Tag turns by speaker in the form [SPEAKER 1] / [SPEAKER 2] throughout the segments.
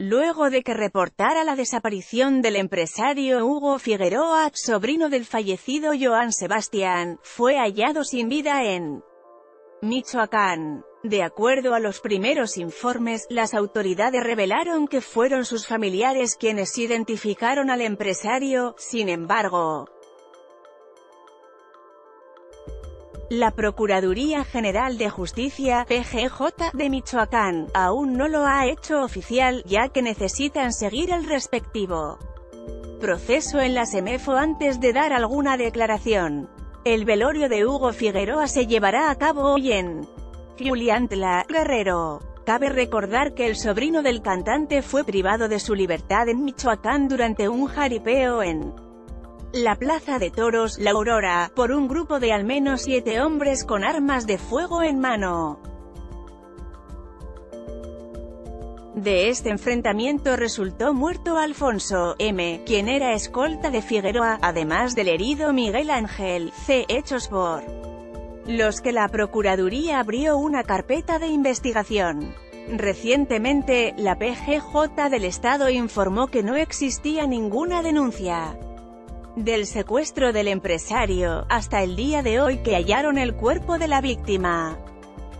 [SPEAKER 1] luego de que reportara la desaparición del empresario Hugo Figueroa, sobrino del fallecido Joan Sebastián, fue hallado sin vida en Michoacán. De acuerdo a los primeros informes, las autoridades revelaron que fueron sus familiares quienes identificaron al empresario, sin embargo, La Procuraduría General de Justicia, PGJ, de Michoacán, aún no lo ha hecho oficial, ya que necesitan seguir el respectivo proceso en la SEMEFO antes de dar alguna declaración. El velorio de Hugo Figueroa se llevará a cabo hoy en Juliantla, Guerrero. Cabe recordar que el sobrino del cantante fue privado de su libertad en Michoacán durante un jaripeo en la Plaza de Toros, La Aurora, por un grupo de al menos siete hombres con armas de fuego en mano. De este enfrentamiento resultó muerto Alfonso M., quien era escolta de Figueroa, además del herido Miguel Ángel C. hechos por los que la Procuraduría abrió una carpeta de investigación. Recientemente, la PGJ del Estado informó que no existía ninguna denuncia del secuestro del empresario, hasta el día de hoy que hallaron el cuerpo de la víctima.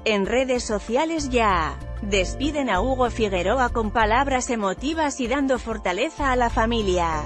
[SPEAKER 1] En redes sociales ya despiden a Hugo Figueroa con palabras emotivas y dando fortaleza a la familia.